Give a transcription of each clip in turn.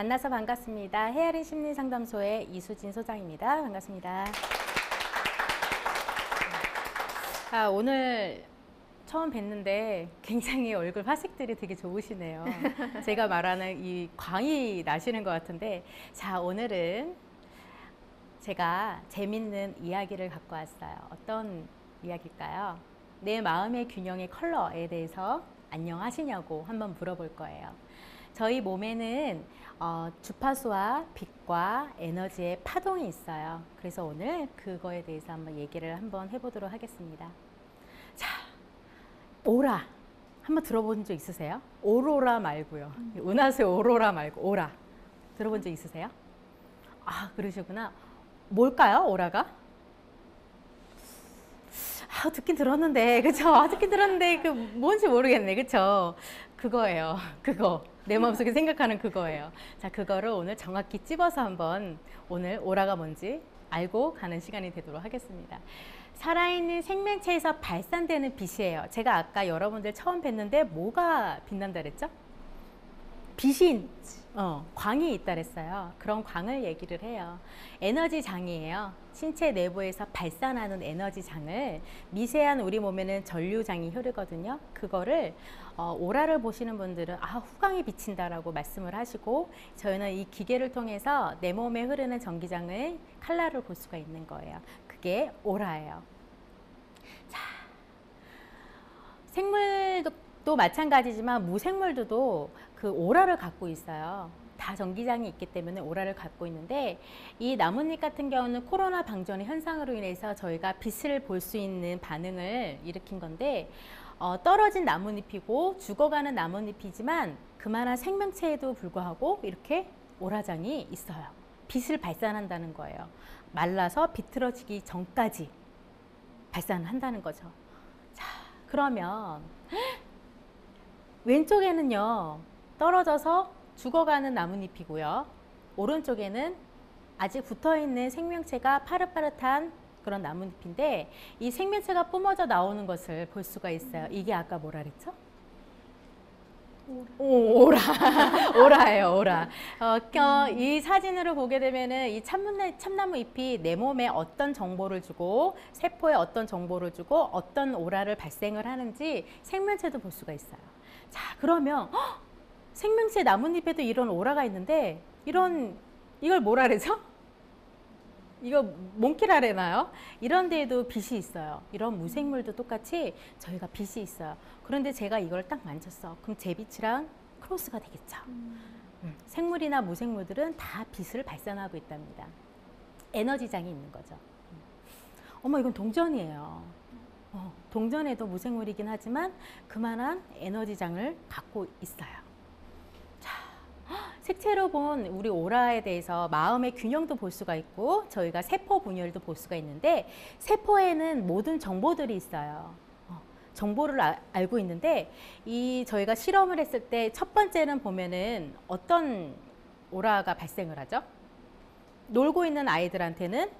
네, 만나서 반갑습니다. 헤아린 심리상담소의 이수진 소장입니다. 반갑습니다. 아, 오늘 처음 뵀는데 굉장히 얼굴 화색들이 되게 좋으시네요. 제가 말하는 이 광이 나시는 것 같은데 자, 오늘은 제가 재밌는 이야기를 갖고 왔어요. 어떤 이야기일까요? 내 마음의 균형의 컬러에 대해서 안녕하시냐고 한번 물어볼 거예요. 저희 몸에는 어, 주파수와 빛과 에너지의 파동이 있어요. 그래서 오늘 그거에 대해서 한번 얘기를 한번 해보도록 하겠습니다. 자, 오라. 한번 들어본 적 있으세요? 오로라 말고요. 은하수의 오로라 말고 오라. 들어본 적 있으세요? 아, 그러시구나. 뭘까요, 오라가? 아, 듣긴 들었는데, 그쵸? 아, 듣긴 들었는데, 그, 뭔지 모르겠네, 그쵸? 그거예요. 그거. 내 마음속에 생각하는 그거예요. 자, 그거를 오늘 정확히 찝어서 한번 오늘 오라가 뭔지 알고 가는 시간이 되도록 하겠습니다. 살아있는 생명체에서 발산되는 빛이에요. 제가 아까 여러분들 처음 뵀는데 뭐가 빛난다 그랬죠? 빛이 어, 광이 있다 그랬어요. 그런 광을 얘기를 해요. 에너지 장이에요. 신체 내부에서 발산하는 에너지 장을 미세한 우리 몸에는 전류장이 흐르거든요. 그거를 어, 오라를 보시는 분들은 아 후광이 비친다라고 말씀을 하시고 저희는 이 기계를 통해서 내 몸에 흐르는 전기장을 칼라를 볼 수가 있는 거예요. 그게 오라예요. 자, 생물도 마찬가지지만 무생물들도 그 오라를 갖고 있어요. 다 전기장이 있기 때문에 오라를 갖고 있는데 이 나뭇잎 같은 경우는 코로나 방전의 현상으로 인해서 저희가 빛을 볼 수 있는 반응을 일으킨 건데 어, 떨어진 나뭇잎이고 죽어가는 나뭇잎이지만 그만한 생명체에도 불구하고 이렇게 오라장이 있어요. 빛을 발산한다는 거예요. 말라서 비틀어지기 전까지 발산한다는 거죠. 자, 그러면 왼쪽에는요 떨어져서 죽어가는 나뭇잎이고요. 오른쪽에는 아직 붙어있는 생명체가 파릇파릇한 그런 나뭇잎인데 이 생명체가 뿜어져 나오는 것을 볼 수가 있어요. 이게 아까 뭐라 그랬죠? 오, 오라. 오라예요, 오라. 어, 어, 이 사진으로 보게 되면은 이 참나무, 참나무 잎이 내 몸에 어떤 정보를 주고 세포에 어떤 정보를 주고 어떤 오라를 발생을 하는지 생명체도 볼 수가 있어요. 자, 그러면 헉! 생명체 나뭇잎에도 이런 오라가 있는데 이런 이걸 뭐라 그러죠? 이거 몽키라래나요? 이런 데에도 빛이 있어요. 이런 무생물도 똑같이 저희가 빛이 있어요. 그런데 제가 이걸 딱 만졌어. 그럼 제 빛이랑 크로스가 되겠죠. 음, 생물이나 무생물들은 다 빛을 발산하고 있답니다. 에너지장이 있는 거죠. 음. 어머 이건 동전이에요. 어, 동전에도 무생물이긴 하지만 그만한 에너지장을 갖고 있어요. 색채로 본 우리 오라에 대해서 마음의 균형도 볼 수가 있고 저희가 세포 분열도 볼 수가 있는데 세포에는 모든 정보들이 있어요. 어, 정보를 아, 알고 있는데 이 저희가 실험을 했을 때 첫 번째는 보면은 어떤 오라가 발생을 하죠? 놀고 있는 아이들한테는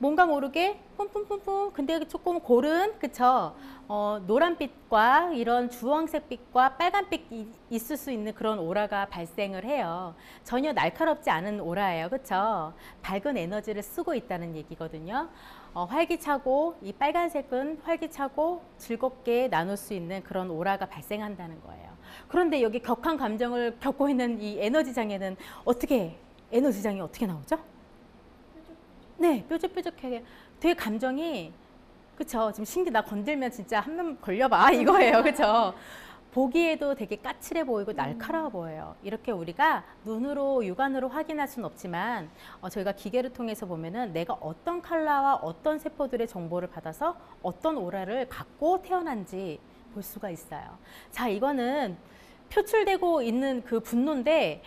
뭔가 모르게 뿜뿜뿜뿜 근데 조금 고른 그쵸? 어, 노란빛과 이런 주황색빛과 빨간빛이 있을 수 있는 그런 오라가 발생을 해요. 전혀 날카롭지 않은 오라예요. 그쵸? 밝은 에너지를 쓰고 있다는 얘기거든요. 어, 활기차고 이 빨간색은 활기차고 즐겁게 나눌 수 있는 그런 오라가 발생한다는 거예요. 그런데 여기 격한 감정을 겪고 있는 이 에너지장에는 어떻게 에너지장이 어떻게 나오죠? 네, 뾰족뾰족하게. 되게 감정이 그쵸? 지금 신기 나 건들면 진짜 한 명 걸려봐. 이거예요. 그쵸? 보기에도 되게 까칠해 보이고 날카로워 보여요. 이렇게 우리가 눈으로 육안으로 확인할 수는 없지만 어, 저희가 기계를 통해서 보면은 내가 어떤 컬러와 어떤 세포들의 정보를 받아서 어떤 오라를 갖고 태어난지 볼 수가 있어요. 자 이거는 표출되고 있는 그 분노인데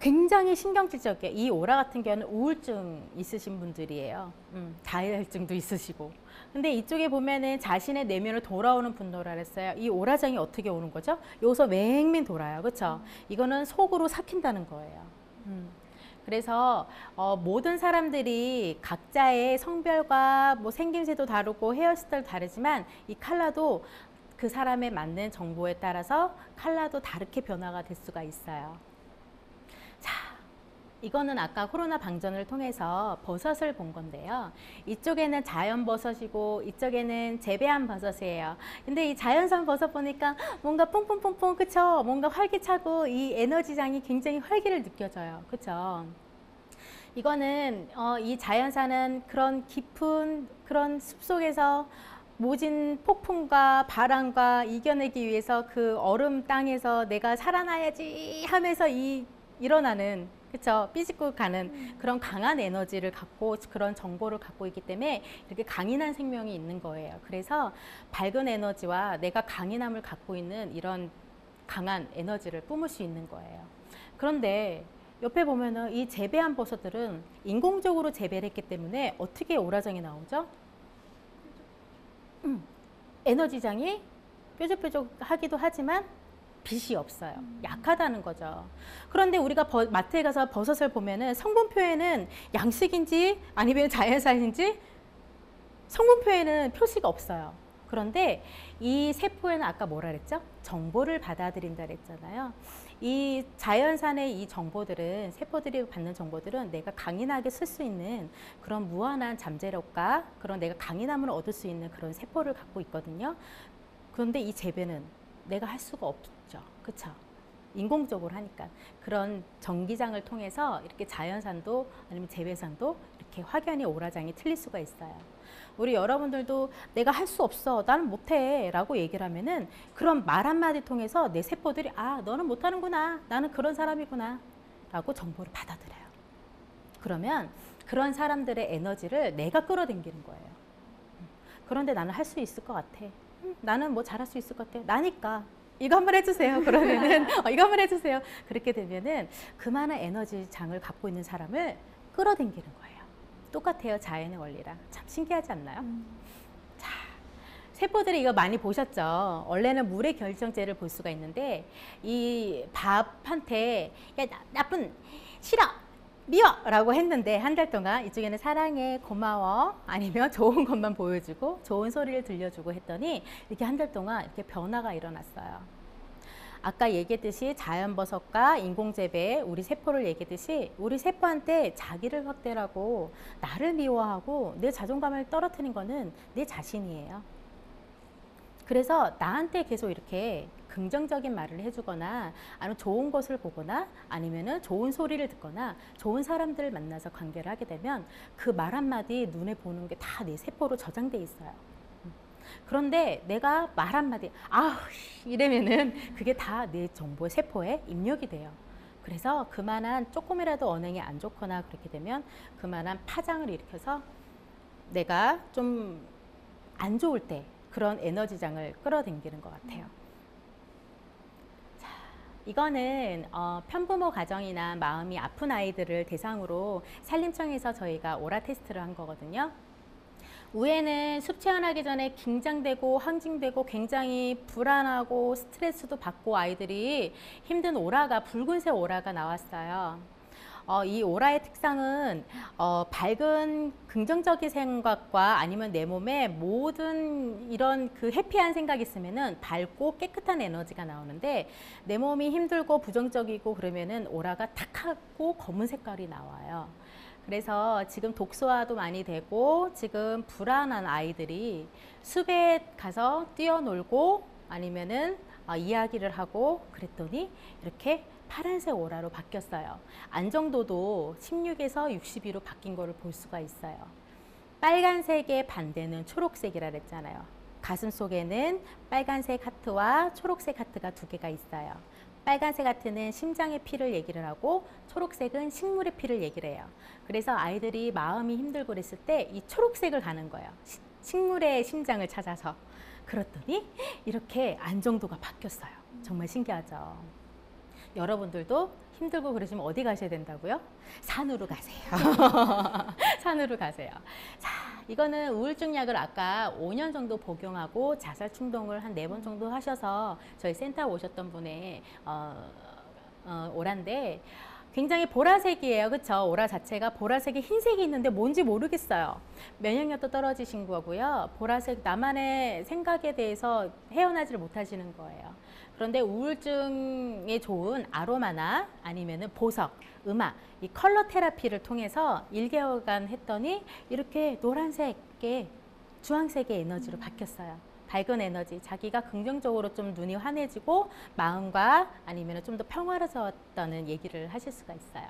굉장히 신경질적이에요. 이 오라 같은 경우는 우울증 있으신 분들이에요. 음, 다이어트증도 있으시고. 근데 이쪽에 보면은 자신의 내면을 돌아오는 분노라 그랬어요. 이 오라장이 어떻게 오는 거죠? 여기서 맹맹 돌아요. 그렇죠? 이거는 속으로 삭힌다는 거예요. 음. 그래서 어, 모든 사람들이 각자의 성별과 뭐 생김새도 다르고 헤어스타일 다르지만 이 칼라도 그 사람에 맞는 정보에 따라서 칼라도 다르게 변화가 될 수가 있어요. 이거는 아까 코로나 방전을 통해서 버섯을 본 건데요. 이쪽에는 자연 버섯이고 이쪽에는 재배한 버섯이에요. 근데 이 자연산 버섯 보니까 뭔가 퐁퐁퐁퐁 그쵸? 뭔가 활기차고 이 에너지장이 굉장히 활기를 느껴져요. 그쵸? 이거는 어, 이 자연산은 그런 깊은 그런 숲속에서 모진 폭풍과 바람과 이겨내기 위해서 그 얼음 땅에서 내가 살아나야지 하면서 이 일어나는 그쵸 삐집고 가는 그런 강한 에너지를 갖고 그런 정보를 갖고 있기 때문에 이렇게 강인한 생명이 있는 거예요. 그래서 밝은 에너지와 내가 강인함을 갖고 있는 이런 강한 에너지를 뿜을 수 있는 거예요. 그런데 옆에 보면은 이 재배한 버섯들은 인공적으로 재배를 했기 때문에 어떻게 오라정이 나오죠? 음, 에너지장이 뾰족뾰족하기도 하지만 빛이 없어요. 약하다는 거죠. 그런데 우리가 버- 마트에 가서 버섯을 보면은 성분표에는 양식인지 아니면 자연산인지 성분표에는 표시가 없어요. 그런데 이 세포에는 아까 뭐라 그랬죠? 정보를 받아들인다 그랬잖아요. 이 자연산의 이 정보들은 세포들이 받는 정보들은 내가 강인하게 쓸 수 있는 그런 무한한 잠재력과 그런 내가 강인함을 얻을 수 있는 그런 세포를 갖고 있거든요. 그런데 이 재배는 내가 할 수가 없 죠. 그쵸? 인공적으로 하니까 그런 전기장을 통해서 이렇게 자연산도 아니면 재배산도 이렇게 확연히 오라장이 틀릴 수가 있어요. 우리 여러분들도 내가 할 수 없어, 나는 못해 라고 얘기를 하면은 그런 말 한마디 통해서 내 세포들이 아, 너는 못하는구나. 나는 그런 사람이구나. 라고 정보를 받아들여요. 그러면 그런 사람들의 에너지를 내가 끌어당기는 거예요. 음, 그런데 나는 할 수 있을 것 같아. 음, 나는 뭐 잘할 수 있을 것 같아. 나니까. 이거 한번 해주세요. 그러면은 어, 이거 한번 해주세요. 그렇게 되면은 그만한 에너지 장을 갖고 있는 사람을 끌어당기는 거예요. 똑같아요. 자연의 원리랑. 참 신기하지 않나요? 자, 세포들이 이거 많이 보셨죠? 원래는 물의 결정제를 볼 수가 있는데 이 밥한테 야 나, 나쁜 싫어 미워 라고 했는데 한 달 동안 이쪽에는 사랑해 고마워 아니면 좋은 것만 보여주고 좋은 소리를 들려주고 했더니 이렇게 한 달 동안 이렇게 변화가 일어났어요. 아까 얘기했듯이 자연버섯과 인공재배 우리 세포를 얘기했듯이 우리 세포한테 자기를 확대하고 나를 미워하고 내 자존감을 떨어뜨리는 거는 내 자신이에요. 그래서 나한테 계속 이렇게 긍정적인 말을 해주거나 아니면 좋은 것을 보거나 아니면은 좋은 소리를 듣거나 좋은 사람들을 만나서 관계를 하게 되면 그 말 한마디 눈에 보는 게 다 내 세포로 저장돼 있어요. 음. 그런데 내가 말 한마디 아우 이러면은 그게 다 내 정보 세포에 입력이 돼요. 그래서 그만한 조금이라도 언행이 안 좋거나 그렇게 되면 그만한 파장을 일으켜서 내가 좀 안 좋을 때 그런 에너지장을 끌어당기는 것 같아요. 자, 이거는 어, 편부모 가정이나 마음이 아픈 아이들을 대상으로 산림청에서 저희가 오라 테스트를 한 거거든요. 우에는 숲 체험하기 전에 긴장되고 항징되고 굉장히 불안하고 스트레스도 받고 아이들이 힘든 오라가 붉은색 오라가 나왔어요. 어, 이 오라의 특성은 어, 밝은 긍정적인 생각과 아니면 내 몸에 모든 이런 그 해피한 생각이 있으면은 밝고 깨끗한 에너지가 나오는데 내 몸이 힘들고 부정적이고 그러면은 오라가 탁하고 검은 색깔이 나와요. 그래서 지금 독소화도 많이 되고 지금 불안한 아이들이 숲에 가서 뛰어놀고 아니면은 어, 이야기를 하고 그랬더니 이렇게 파란색 오라로 바뀌었어요. 안정도도 16에서 62로 바뀐 거를 볼 수가 있어요. 빨간색의 반대는 초록색이라 그랬잖아요. 가슴 속에는 빨간색 하트와 초록색 하트가 두 개가 있어요. 빨간색 하트는 심장의 피를 얘기를 하고 초록색은 식물의 피를 얘기를 해요. 그래서 아이들이 마음이 힘들고 그랬을 때 이 초록색을 가는 거예요. 시- 식물의 심장을 찾아서. 그랬더니 이렇게 안정도가 바뀌었어요. 정말 신기하죠. 여러분들도 힘들고 그러시면 어디 가셔야 된다고요? 산으로 가세요. 산으로 가세요. 자, 이거는 우울증 약을 아까 5년 정도 복용하고 자살 충동을 한네번 정도 하셔서 저희 센터 오셨던 분의 어, 어, 오란데 굉장히 보라색이에요. 그쵸? 오라 자체가 보라색에 흰색이 있는데 뭔지 모르겠어요. 면역력도 떨어지신 거고요. 보라색 나만의 생각에 대해서 헤어나지를 못하시는 거예요. 그런데 우울증에 좋은 아로마나 아니면은 보석, 음악, 이 컬러 테라피를 통해서 1개월간 했더니 이렇게 노란색의 주황색의 에너지로 바뀌었어요. 밝은 에너지, 자기가 긍정적으로 좀 눈이 환해지고 마음과 아니면 좀 더 평화로워졌다는 얘기를 하실 수가 있어요.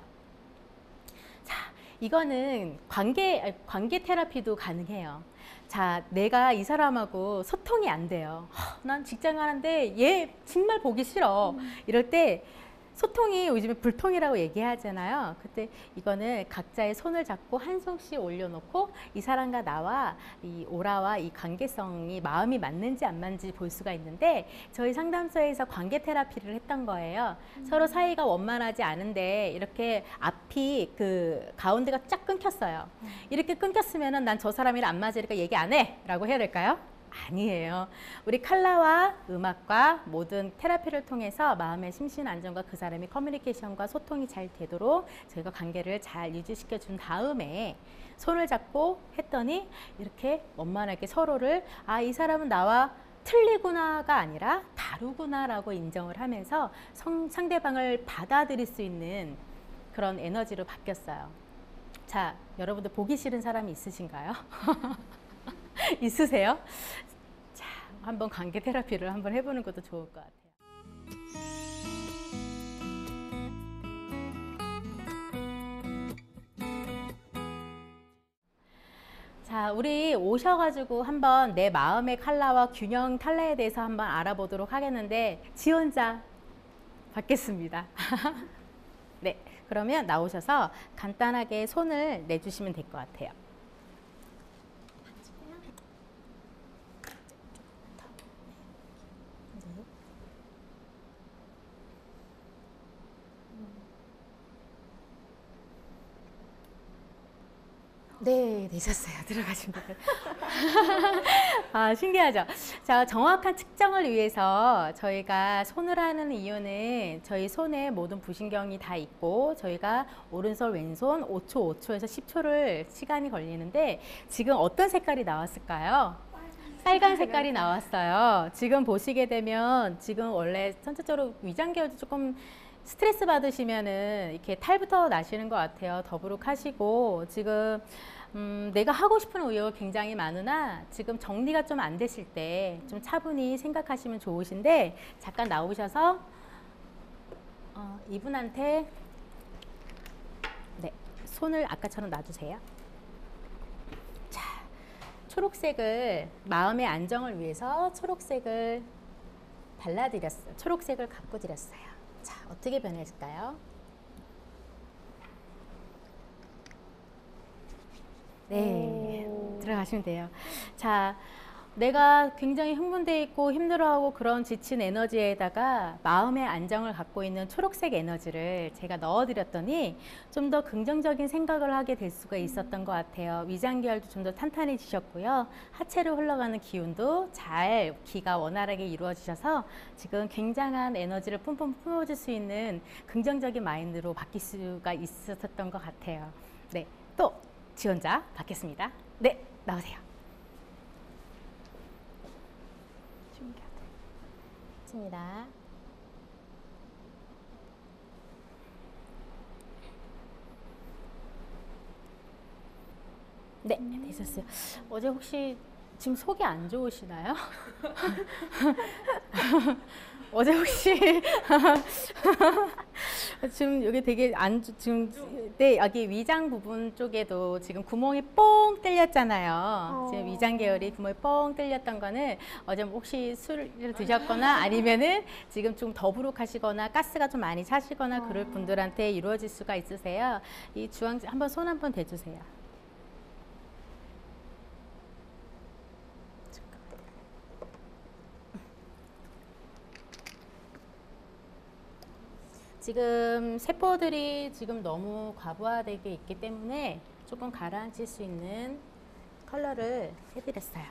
자, 이거는 관계, 관계 테라피도 가능해요. 자, 내가 이 사람하고 소통이 안 돼요. 허, 난 직장 가는데 얘 정말 보기 싫어. 이럴 때 소통이 요즘에 불통이라고 얘기하잖아요. 그때 이거는 각자의 손을 잡고 한 손씩 올려놓고 이 사람과 나와 이 오라와 이 관계성이 마음이 맞는지 안 맞는지 볼 수가 있는데 저희 상담소에서 관계 테라피를 했던 거예요. 서로 사이가 원만하지 않은데 이렇게 앞이 그 가운데가 쫙 끊겼어요. 이렇게 끊겼으면은 난 저 사람이랑 안 맞으니까 얘기 안 해라고 해야 될까요? 아니에요. 우리 칼라와 음악과 모든 테라피를 통해서 마음의 심신 안정과 그 사람의 커뮤니케이션과 소통이 잘 되도록 저희가 관계를 잘 유지시켜 준 다음에 손을 잡고 했더니 이렇게 원만하게 서로를 아, 이 사람은 나와 틀리구나가 아니라 다르구나라고 인정을 하면서 성, 상대방을 받아들일 수 있는 그런 에너지로 바뀌었어요. 자, 여러분들 보기 싫은 사람이 있으신가요? 있으세요? 자, 한번 관계 테라피를 한번 해보는 것도 좋을 것 같아요. 자, 우리 오셔가지고 한번 내 마음의 칼라와 균형 탈라에 대해서 한번 알아보도록 하겠는데 지원자 받겠습니다. 네, 그러면 나오셔서 간단하게 손을 내주시면 될 것 같아요. 네, 되셨어요. 들어가시면. 아, 신기하죠? 자, 정확한 측정을 위해서 저희가 손을 하는 이유는 저희 손에 모든 부신경이 다 있고 저희가 오른손, 왼손 5초, 5초에서 10초를 시간이 걸리는데 지금 어떤 색깔이 나왔을까요? 빨간 색깔이 나왔어요. 지금 보시게 되면 지금 원래 전체적으로 위장계열도 조금 스트레스 받으시면은 이렇게 탈부터 나시는 것 같아요. 더부룩하시고 지금 음, 내가 하고 싶은 의욕이 굉장히 많으나 지금 정리가 좀 안 되실 때 좀 차분히 생각하시면 좋으신데 잠깐 나오셔서 어, 이분한테 네 손을 아까처럼 놔주세요. 자 초록색을 마음의 안정을 위해서 초록색을 발라드렸어요. 초록색을 갖고 드렸어요. 자, 어떻게 변했을까요? 네, 들어가시면 돼요. 자, 내가 굉장히 흥분돼 있고 힘들어하고 그런 지친 에너지에다가 마음의 안정을 갖고 있는 초록색 에너지를 제가 넣어드렸더니 좀 더 긍정적인 생각을 하게 될 수가 있었던 것 같아요. 위장계열도 좀 더 탄탄해지셨고요. 하체로 흘러가는 기운도 잘 기가 원활하게 이루어지셔서 지금 굉장한 에너지를 뿜뿜 품어줄 수 있는 긍정적인 마인드로 바뀔 수가 있었던 것 같아요. 네, 또 지원자 받겠습니다. 네, 나오세요. 신기하다. 네, 되셨어요. 어제 혹시 지금 속이 안 좋으시나요? 어제 혹시 지금 여기 되게 안 좋- 지금 네 여기 위장 부분 쪽에도 지금 구멍이 뽕 뚫렸잖아요. 지금 위장 계열이 구멍이 뽕 뚫렸던 거는 어제 혹시 술을 드셨거나 아니면은 지금 좀 더부룩하시거나 가스가 좀 많이 차시거나 그럴 분들한테 이루어질 수가 있으세요. 이 주황 한번 손 한번 대주세요. 지금 세포들이 지금 너무 과부하되게 있기 때문에 조금 가라앉힐 수 있는 컬러를 해드렸어요.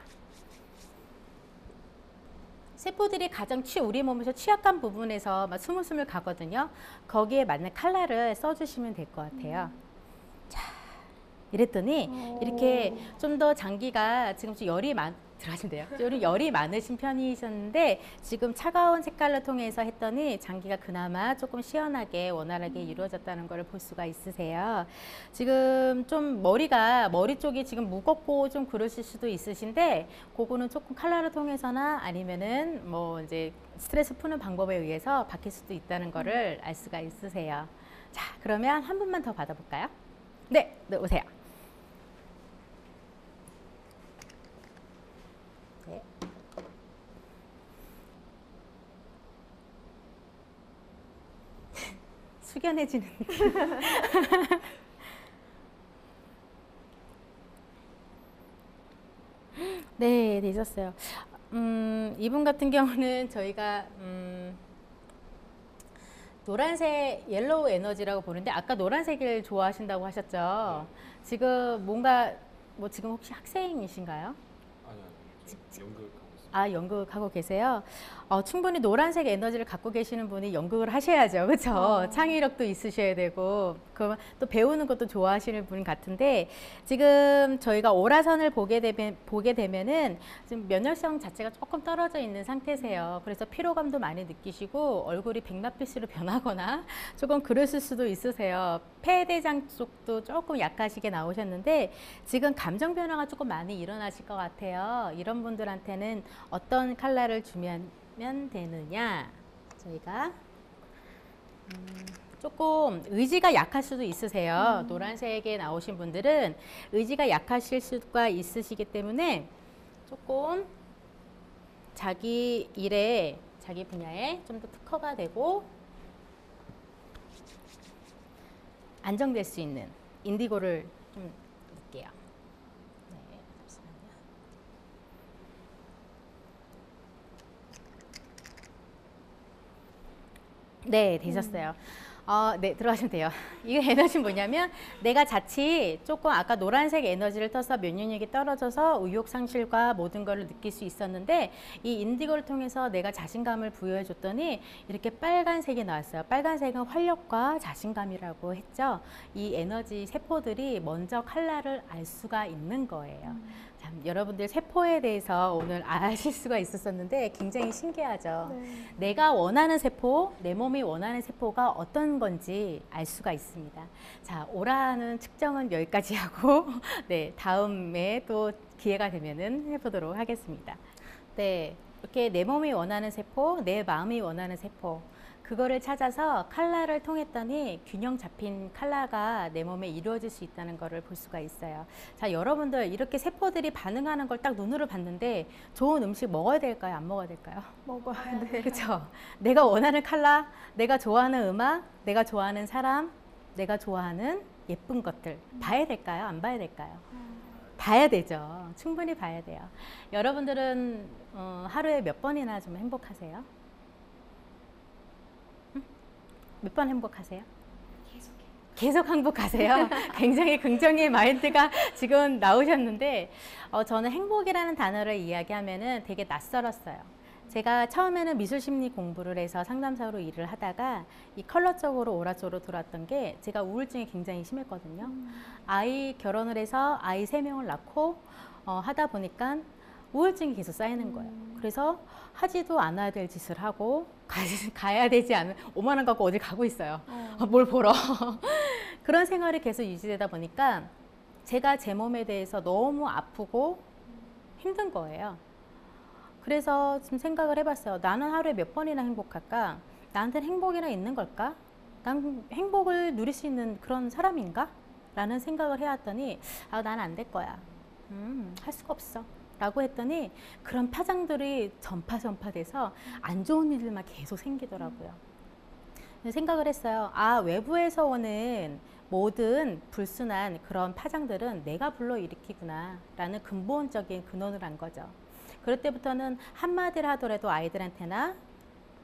세포들이 가장 취 우리 몸에서 취약한 부분에서 막 스물스물 가거든요. 거기에 맞는 칼라를 써주시면 될 것 같아요. 자, 이랬더니 이렇게 좀 더 장기가 지금 좀 열이 많 들어가신대요. 열이, 열이 많으신 편이셨는데 지금 차가운 색깔을 통해서 했더니 장기가 그나마 조금 시원하게 원활하게 이루어졌다는 걸볼 수가 있으세요. 지금 좀 머리가 머리 쪽이 지금 무겁고 좀 그러실 수도 있으신데 그거는 조금 칼라를 통해서나 아니면은 뭐 이제 스트레스 푸는 방법에 의해서 바뀔 수도 있다는 거를 알 수가 있으세요. 자, 그러면 한 분만 더 받아볼까요? 네, 네 오세요. 네. 숙연해지는 느낌. 네, 되셨어요. 음, 이분 같은 경우는 저희가 음, 노란색 yellow 에너지라고 보는데 아까 노란색을 좋아하신다고 하셨죠. 지금 뭔가 뭐 지금 혹시 학생이신가요? 아니 아니 저 연극하고 있어요. 아, 연극하고 계세요? 어, 충분히 노란색 에너지를 갖고 계시는 분이 연극을 하셔야죠. 그렇죠? 어. 창의력도 있으셔야 되고 그러면 또 배우는 것도 좋아하시는 분 같은데 지금 저희가 오라선을 보게 되면 보게 되면은 지금 면역성 자체가 조금 떨어져 있는 상태세요. 그래서 피로감도 많이 느끼시고 얼굴이 백납빛으로 변하거나 조금 그러실 수도 있으세요. 폐대장 쪽도 조금 약하시게 나오셨는데 지금 감정 변화가 조금 많이 일어나실 것 같아요. 이런 분들한테는 어떤 컬러를 주면 되느냐? 저희가 음, 조금 의지가 약할 수도 있으세요. 노란색에 나오신 분들은 의지가 약하실 수가 있으시기 때문에 조금 자기 일에 자기 분야에 좀 더 특화가 되고 안정될 수 있는 인디고를 좀 넣을게요. 네, 잠시만요. 네, 되셨어요. 어, 네, 들어가시면 돼요. 이 에너지는 뭐냐면 내가 자칫 조금 아까 노란색 에너지를 떠서 면역력이 떨어져서 의욕 상실과 모든 걸 느낄 수 있었는데 이 인디고를 통해서 내가 자신감을 부여해 줬더니 이렇게 빨간색이 나왔어요. 빨간색은 활력과 자신감이라고 했죠. 이 에너지 세포들이 먼저 칼라를 알 수가 있는 거예요. 참, 여러분들 세포에 대해서 오늘 아실 수가 있었었는데 굉장히 신기하죠. 네. 내가 원하는 세포, 내 몸이 원하는 세포가 어떤 건지 알 수가 있습니다. 자, 오라는 측정은 여기까지 하고, 네, 다음에 또 기회가 되면은 해 보도록 하겠습니다. 네, 이렇게 내 몸이 원하는 세포, 내 마음이 원하는 세포, 그거를 찾아서 칼라를 통했더니 균형 잡힌 칼라가 내 몸에 이루어질 수 있다는 것을 볼 수가 있어요. 자, 여러분들 이렇게 세포들이 반응하는 걸 딱 눈으로 봤는데 좋은 음식 먹어야 될까요? 안 먹어야 될까요? 먹어야 돼. 그렇죠. 내가 원하는 칼라, 내가 좋아하는 음악, 내가 좋아하는 사람, 내가 좋아하는 예쁜 것들 봐야 될까요? 안 봐야 될까요? 봐야 되죠. 충분히 봐야 돼요. 여러분들은 어, 하루에 몇 번이나 좀 행복하세요? 몇 번 행복하세요? 계속 행복하세요. 굉장히 긍정의 마인드가 지금 나오셨는데 어, 저는 행복이라는 단어를 이야기하면은 되게 낯설었어요. 제가 처음에는 미술 심리 공부를 해서 상담사로 일을 하다가 이 컬러 쪽으로 오라 쪽으로 들어왔던 게 제가 우울증이 굉장히 심했거든요. 아이 결혼을 해서 아이 세 명을 낳고 어, 하다 보니까 우울증이 계속 쌓이는 거예요. 그래서 하지도 않아야 될 짓을 하고 가, 가야 되지 않은 5만 원 갖고 어디 가고 있어요. 어, 뭘 보러. 그런 생활이 계속 유지되다 보니까 제가 제 몸에 대해서 너무 아프고 힘든 거예요. 그래서 좀 생각을 해봤어요. 나는 하루에 몇 번이나 행복할까? 나한테는 행복이나 있는 걸까? 난 행복을 누릴 수 있는 그런 사람인가? 라는 생각을 해왔더니, 아, 난 안 될 거야. 음, 할 수가 없어. 라고 했더니 그런 파장들이 전파 전파돼서 안 좋은 일들만 계속 생기더라고요. 생각을 했어요. 아, 외부에서 오는 모든 불순한 그런 파장들은 내가 불러일으키구나. 라는 근본적인 근원을 한 거죠. 그럴 때부터는 한마디를 하더라도 아이들한테나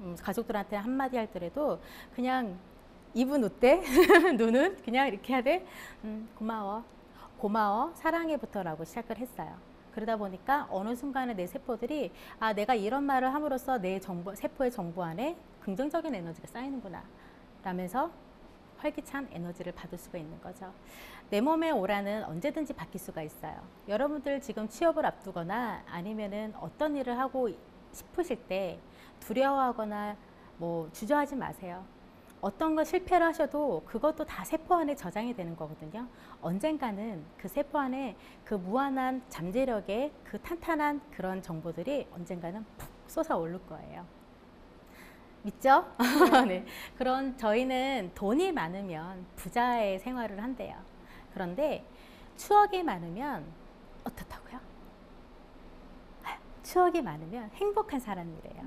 음, 가족들한테 한마디 할더라도 그냥 입은 웃대, 눈은 그냥 이렇게 해야 돼. 음, 고마워. 고마워. 사랑해부터라고 시작을 했어요. 그러다 보니까 어느 순간에 내 세포들이 아 내가 이런 말을 함으로써 내 정보 세포의 정보 안에 긍정적인 에너지가 쌓이는구나 라면서 활기찬 에너지를 받을 수가 있는 거죠. 내 몸의 오라는 언제든지 바뀔 수가 있어요. 여러분들 지금 취업을 앞두거나 아니면은 어떤 일을 하고 싶으실 때 두려워하거나 뭐 주저하지 마세요. 어떤 거 실패를 하셔도 그것도 다 세포 안에 저장이 되는 거거든요. 언젠가는 그 세포 안에 그 무한한 잠재력의 그 탄탄한 그런 정보들이 언젠가는 푹 솟아 오를 거예요. 믿죠? 네. 그런 저희는 돈이 많으면 부자의 생활을 한대요. 그런데 추억이 많으면 어떻다고요? 아, 추억이 많으면 행복한 사람이래요.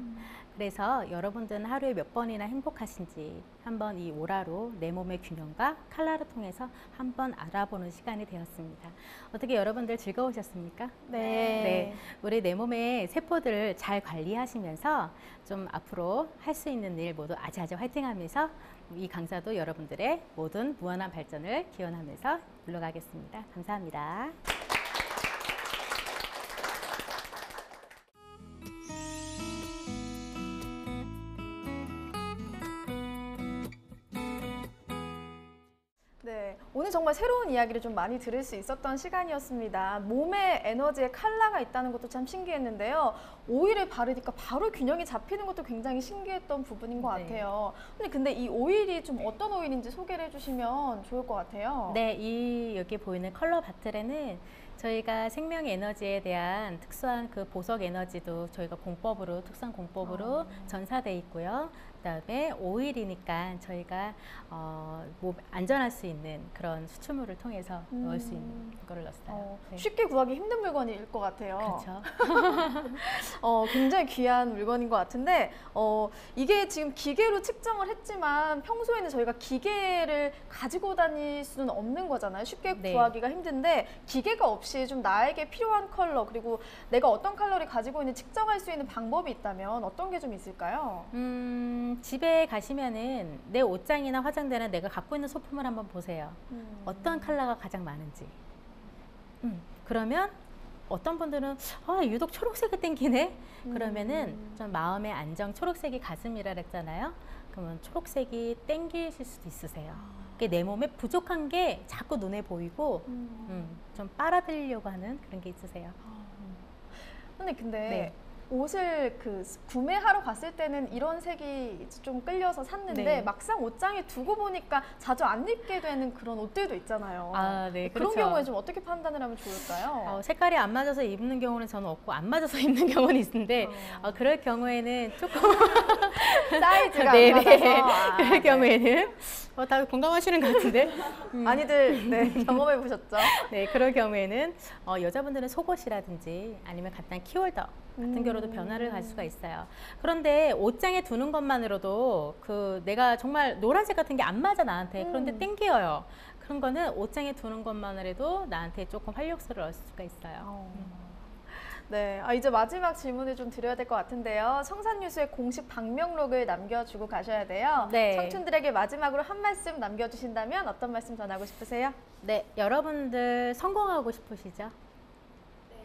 그래서 여러분들은 하루에 몇 번이나 행복하신지 한번 이 오라로 내 몸의 균형과 칼라를 통해서 한번 알아보는 시간이 되었습니다. 어떻게 여러분들 즐거우셨습니까? 네. 우리 내 몸의 세포들을 잘 관리하시면서 좀 앞으로 할 수 있는 일 모두 아주아주 화이팅하면서 이 강사도 여러분들의 모든 무한한 발전을 기원하면서 물러가겠습니다. 감사합니다. 오늘 정말 새로운 이야기를 좀 많이 들을 수 있었던 시간이었습니다. 몸에 에너지에 칼라가 있다는 것도 참 신기했는데요. 오일을 바르니까 바로 균형이 잡히는 것도 굉장히 신기했던 부분인 것 네. 같아요. 근데, 근데 이 오일이 좀 어떤 오일인지 소개를 해주시면 좋을 것 같아요. 네, 이 여기 보이는 컬러 바틀에는 저희가 생명 에너지에 대한 특수한 그 보석 에너지도 저희가 공법으로 특수한 공법으로 아. 전사돼 있고요. 그다음에 오일이니까 저희가 어, 몸 안전할 수 있는 그런 수출물을 통해서 넣을 수 있는 음. 거를 넣었어요. 어, 네. 쉽게 구하기 힘든 물건일 것 같아요. 그렇죠. 어, 굉장히 귀한 물건인 것 같은데 어, 이게 지금 기계로 측정을 했지만 평소에는 저희가 기계를 가지고 다닐 수는 없는 거잖아요. 쉽게 네. 구하기가 힘든데 기계가 없이 좀 나에게 필요한 컬러 그리고 내가 어떤 컬러를 가지고 있는 측정할 수 있는 방법이 있다면 어떤 게 좀 있을까요? 음, 집에 가시면은 내 옷장이나 화장대나 내가 갖고 있는 소품을 한번 보세요. 음. 어떤 컬러가 가장 많은지. 음, 그러면 어떤 분들은 아, 유독 초록색이 땡기네. 그러면은 음. 좀 마음의 안정, 초록색이 가슴이라 그랬잖아요. 그러면 초록색이 땡기실 수도 있으세요. 그게 내 몸에 부족한 게 자꾸 눈에 보이고 음. 음, 좀 빨아들이려고 하는 그런 게 있으세요. 근데 근데 네. 옷을 그 구매하러 갔을 때는 이런 색이 좀 끌려서 샀는데 네. 막상 옷장에 두고 보니까 자주 안 입게 되는 그런 옷들도 있잖아요. 아, 네, 그런 그렇죠. 경우에 좀 어떻게 판단을 하면 좋을까요? 어, 색깔이 안 맞아서 입는 경우는 저는 없고 안 맞아서 입는 경우는 있는데 어. 어, 그럴 경우에는 조금 사이즈가 네, 안 네. 맞아서 아, 그럴 네. 경우에는 어, 다 공감하시는 것 같은데 많이들 네, 경험해 보셨죠? 네 그럴 경우에는 어, 여자분들은 속옷이라든지 아니면 간단한 키홀더 같은 음. 경우도 변화를 갈 수가 있어요. 그런데 옷장에 두는 것만으로도 그 내가 정말 노란색 같은 게 안 맞아 나한테 그런데 음. 땡겨요. 그런 거는 옷장에 두는 것만으로도 나한테 조금 활력소를 얻을 수가 있어요. 네, 아, 이제 마지막 질문을 좀 드려야 될 것 같은데요. 청산뉴스의 공식 방명록을 남겨주고 가셔야 돼요. 네. 청춘들에게 마지막으로 한 말씀 남겨주신다면 어떤 말씀 전하고 싶으세요? 네, 여러분들 성공하고 싶으시죠?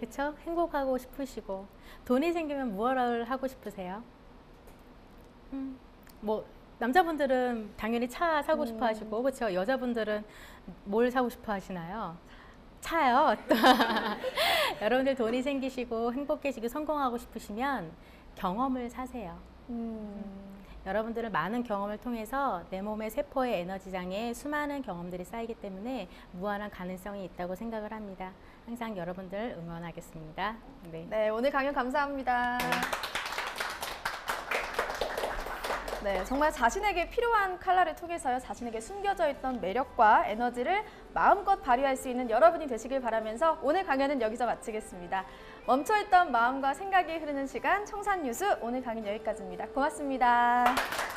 그렇죠? 행복하고 싶으시고 돈이 생기면 무엇을 하고 싶으세요? 음, 뭐 남자분들은 당연히 차 사고 싶어 음. 하시고 그렇죠? 여자분들은 뭘 사고 싶어 하시나요? 차요. 여러분들 돈이 생기시고 행복해지고 성공하고 싶으시면 경험을 사세요. 음. 여러분들은 많은 경험을 통해서 내 몸의 세포의 에너지장에 수많은 경험들이 쌓이기 때문에 무한한 가능성이 있다고 생각을 합니다. 항상 여러분들 응원하겠습니다. 네. 네, 오늘 강연 감사합니다. 네, 정말 자신에게 필요한 칼라를 통해서요, 자신에게 숨겨져 있던 매력과 에너지를 마음껏 발휘할 수 있는 여러분이 되시길 바라면서 오늘 강연은 여기서 마치겠습니다. 멈춰있던 마음과 생각이 흐르는 시간 청산 뉴스 오늘 강연 여기까지입니다. 고맙습니다.